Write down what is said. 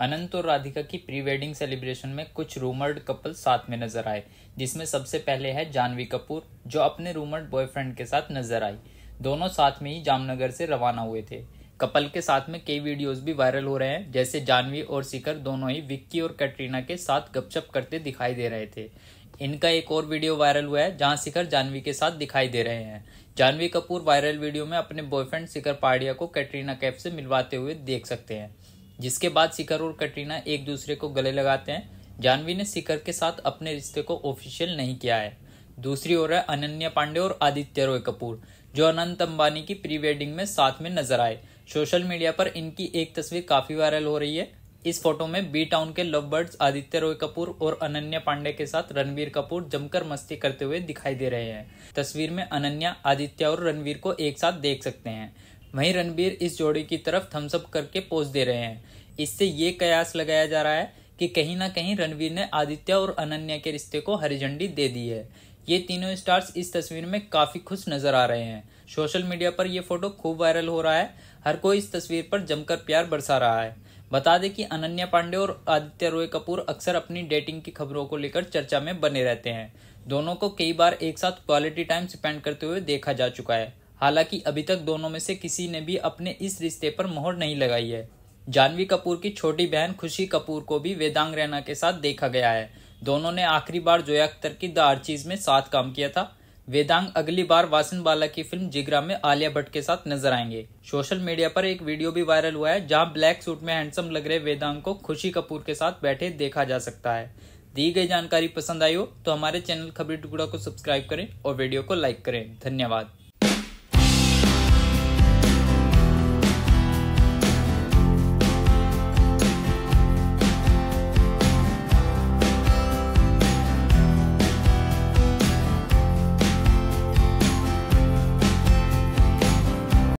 अनंत और राधिका की pre wedding celebration में कुछ रूमर्ड कपल साथ में नज़र आए, जिसमें सबसे पहले है जानवी कपूर, जो अपने रूमर्ड बॉयफ्रेंड के साथ नज़र आई। दोनों साथ में ही जामनगर से रवाना हुए थे। कपल के साथ में कई वीडियोस भी वायरल हो रहे हैं, जैसे जानवी और सिकर दोनों ही विक्की और कैटरीना के साथ गपशप करते दिखाई दे रहे थे। इनका एक और वीडियो वायरल हुआ है, जहाँ शिखर जानवी के साथ दिखाई दे रहे हैं। जानवी कपूर वायरल वीडियो में अपने बॉयफ्रेंड शिखर पाडिया को कैटरीना कैफ से मिलवाते हुए देख सकते हैं। जिसके बाद शिखर और कटरीना एक दूसरे को गले लगाते हैं। जानवी ने शिखर के साथ अपने रिश्ते को ऑफिशियल नहीं किया है। दूसरी ओर है अनन्या पांडे और आदित्य रॉय कपूर, जो अनंत अंबानी की प्री वेडिंग में साथ में नज़र आए। सोशल मीडिया पर इनकी एक तस्वीर काफ़ी वायरल हो रही है। इस फ़ोटो में बी टाउन के लव बर्ड्स आदित्य रॉय कपूर और अनन्या पांडे के साथ रणवीर कपूर जमकर मस्ती करते हुए दिखाई दे रहे हैं। तस्वीर में अनन्या, आदित्य और रणवीर को एक साथ देख सकते हैं। वहीं रणबीर इस जोड़ी की तरफ़ थम्सअप करके पोज दे रहे हैं। इससे ये कयास लगाया जा रहा है कि कहीं ना कहीं रणवीर ने आदित्य और अनन्या के रिश्ते को हरी झंडी दे दी है। ये तीनों स्टार्स इस तस्वीर में काफ़ी खुश नज़र आ रहे हैं। सोशल मीडिया पर यह फ़ोटो खूब वायरल हो रहा है। हर कोई इस तस्वीर पर जमकर प्यार बरसा रहा है। बता दें कि अनन्या पांडे और आदित्य रॉय कपूर अक्सर अपनी डेटिंग की खबरों को लेकर चर्चा में बने रहते हैं। दोनों को कई बार एक साथ क्वालिटी टाइम स्पेंड करते हुए देखा जा चुका है। हालाँकि अभी तक दोनों में से किसी ने भी अपने इस रिश्ते पर मोहर नहीं लगाई है। जानवी कपूर की छोटी बहन खुशी कपूर को भी वेदांग रैना के साथ देखा गया है। दोनों ने आखिरी बार जोया अख्तर की द आर्चीज में साथ काम किया था। वेदांग अगली बार वासन बाला की फ़िल्म जिगरा में आलिया भट्ट के साथ नज़र आएँगे। सोशल मीडिया पर एक वीडियो भी वायरल हुआ है, जहाँ ब्लैक सूट में हैंडसम लग रहे वेदांग को खुशी कपूर के साथ बैठे देखा जा सकता है। दी गई जानकारी पसंद आई हो तो हमारे चैनल खबरी टुकड़ा को सब्सक्राइब करें और वीडियो को लाइक करें। धन्यवाद।